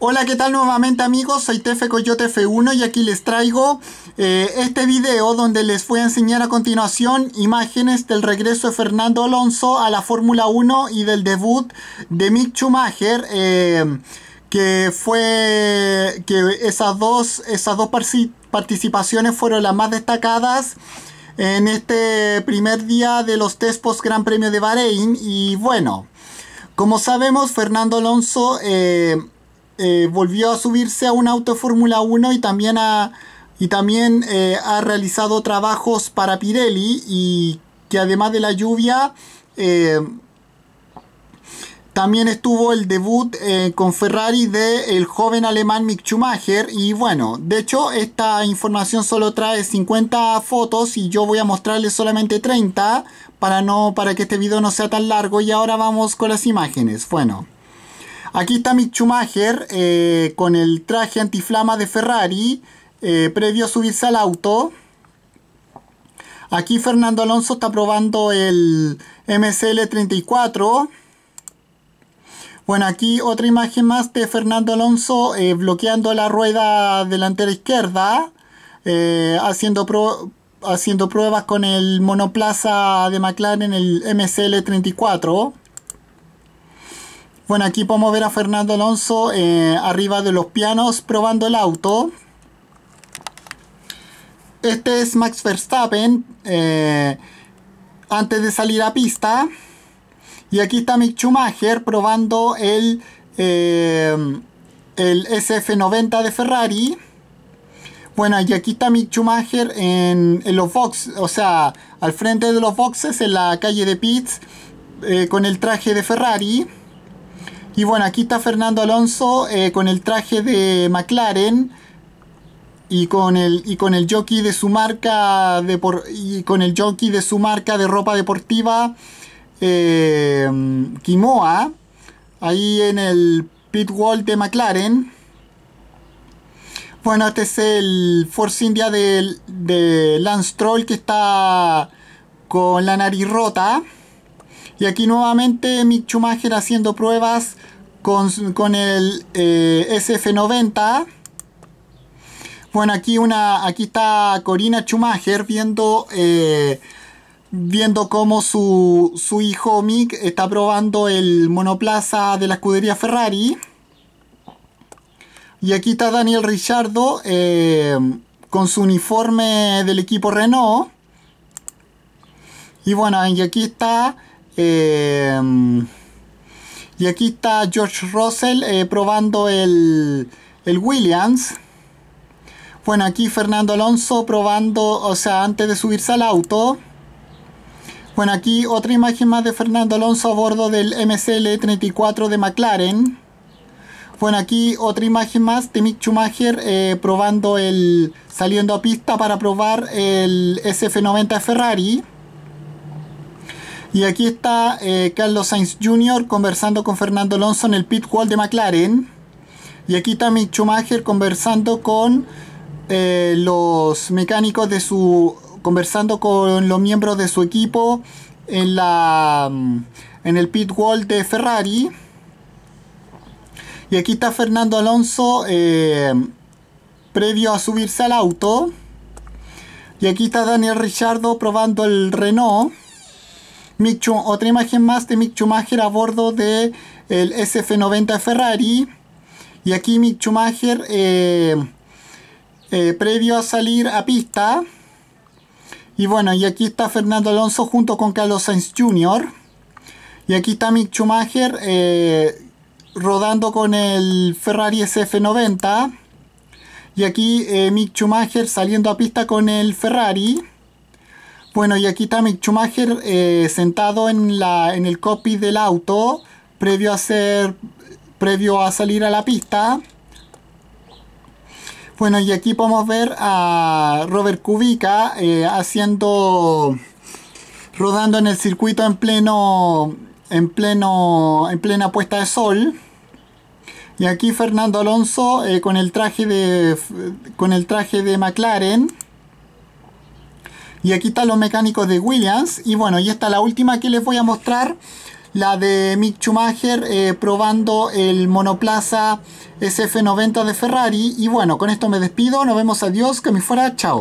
Hola, ¿qué tal nuevamente amigos? Soy Tefe Coyote F1 y aquí les traigo eh, este video donde les voy a enseñar a continuación imágenes del regreso de Fernando Alonso a la Fórmula 1 y del debut de Mick Schumacher. Eh, que fue que esas dos, esas dos participaciones fueron las más destacadas en este primer día de los test post Gran Premio de Bahrein y bueno, como sabemos Fernando Alonso eh, eh, volvió a subirse a un auto Fórmula 1 y también, ha, y también eh, ha realizado trabajos para Pirelli y que además de la lluvia también estuvo el debut eh, con Ferrari de el joven alemán Mick Schumacher. Y bueno, de hecho esta información solo trae 50 fotos y yo voy a mostrarles solamente 30 para no para que este video no sea tan largo. Y ahora vamos con las imágenes. Bueno, aquí está Mick Schumacher eh, con el traje antiflama de Ferrari eh, previo a subirse al auto. Aquí Fernando Alonso está probando el MSL 34 bueno, aquí otra imagen más de Fernando Alonso eh, bloqueando la rueda delantera izquierda, haciendo, haciendo pruebas con el monoplaza de McLaren, el MSL34. Bueno, aquí podemos ver a Fernando Alonso eh, arriba de los pianos probando el auto. Este es Max Verstappen antes de salir a pista. Y aquí está Mick Schumacher probando el, eh, el SF90 de Ferrari. Bueno, y aquí está Mick Schumacher en, los boxes, o sea, al frente de los boxes en la calle de Pitts eh, con el traje de Ferrari. Y bueno, aquí está Fernando Alonso eh, con el traje de McLaren y con el y con el jockey de su marca de y con el jockey de su marca de ropa deportiva eh, Kimoa, ahí en el pit wall de McLaren. Bueno, este es el Force India de, de Lance Troll que está con la nariz rota. Y aquí nuevamente Mick Schumacher haciendo pruebas con, el eh, SF90. Bueno, aquí, una, aquí está Corina Schumacher viendo eh, viendo cómo su, hijo Mick está probando el monoplaza de la escudería Ferrari. Y aquí está Daniel Richardo eh, con su uniforme del equipo Renault. Y bueno, y aquí está. Eh, y aquí está George Russell eh, probando el, el Williams. Bueno, aquí Fernando Alonso probando, o sea, antes de subirse al auto. Bueno, aquí otra imagen más de Fernando Alonso a bordo del MCL 34 de McLaren. Bueno, aquí otra imagen más de Mick Schumacher eh, probando el. saliendo a pista para probar el SF90 de Ferrari. Y aquí está eh, Carlos Sainz Jr. conversando con Fernando Alonso en el pit wall de McLaren. Y aquí está Mick Schumacher conversando con eh, los mecánicos de su conversando con los miembros de su equipo en, la, en el pit wall de Ferrari. Y aquí está Fernando Alonso eh, previo a subirse al auto. Y aquí está Daniel Richardo probando el Renault. Otra imagen más de Mick Schumacher a bordo del el SF90 de Ferrari. Y aquí Mick Schumacher eh, eh, previo a salir a pista. Y bueno, y aquí está Fernando Alonso junto con Carlos Sainz Jr. Y aquí está Mick Schumacher eh, rodando con el Ferrari SF90. Y aquí Mick Schumacher saliendo a pista con el Ferrari. Bueno, y aquí está Mick Schumacher eh, sentado en, la, en el copy del auto previo a, ser, previo a salir a la pista. Bueno, y aquí podemos ver a Robert Kubica eh, haciendo, rodando en el circuito en pleno, en pleno, en plena puesta de sol. Y aquí Fernando Alonso eh, con el traje de, con el traje de McLaren. Y aquí están los mecánicos de Williams. Y bueno, y esta la última que les voy a mostrar. la de Mick Schumacher eh, probando el monoplaza SF90 de Ferrari. Y bueno, con esto me despido, nos vemos, adiós, que me fuera, chao.